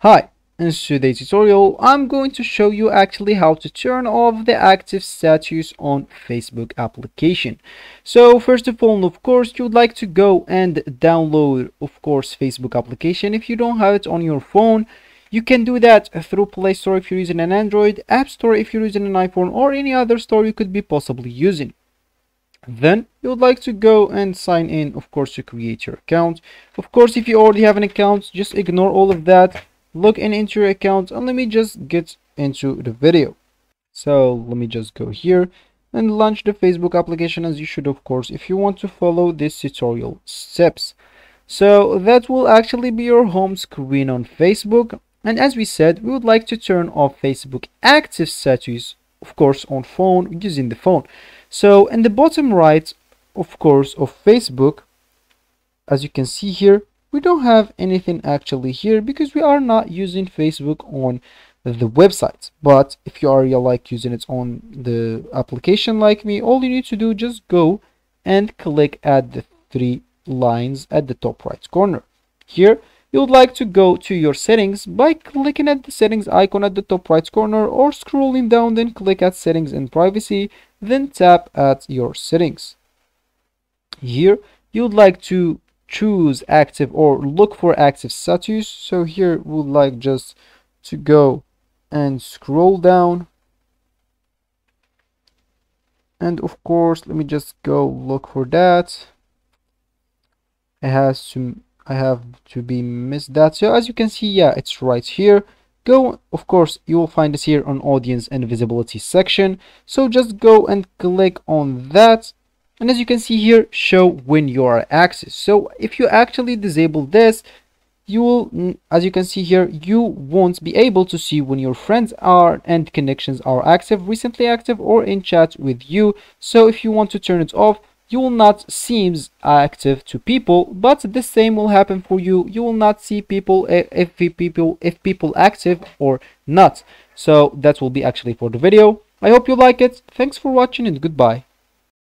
Hi, in today's tutorial I'm going to show you actually how to turn off the active status on Facebook application. So first of all, of course, you would like to go and download, of course, Facebook application. If you don't have it on your phone, you can do that through Play Store if you're using an Android, App Store if you're using an iPhone, or any other store you could be possibly using. Then you would like to go and sign in, of course, to create your account. Of course, if you already have an account, just ignore all of that log in into your account and let me just get into the video. So let me just go here and launch the facebook application as you should of course if you want to follow this tutorial steps. So that will actually be your home screen on facebook and as we said we would like to turn off facebook active status of course on phone using the phone. So in the bottom right of course of facebook as you can see here we don't have anything actually here because we are not using Facebook on the website. But if you are like using it on the application like me all you need to do just go and click at the three lines at the top right corner. Here you would like to go to your settings by clicking at the settings icon at the top right corner or scrolling down then click at settings and privacy then tap at your settings. Here you would like to choose active or look for active status. So here we'd like just to go and scroll down. And of course let me just go look for that. It has to I have to be missed that. So as you can see yeah it's right here. Go of course you will find this here on audience and visibility section. So just go and click on that and as you can see here show when you are access so if you actually disable this you will as you can see here you won't be able to see when your friends are and connections are active recently active or in chat with you. So if you want to turn it off you will not seems active to people but the same will happen for you. You will not see people eh, if people if people active or not. So that will be actually for the video. I hope you like it. Thanks for watching and goodbye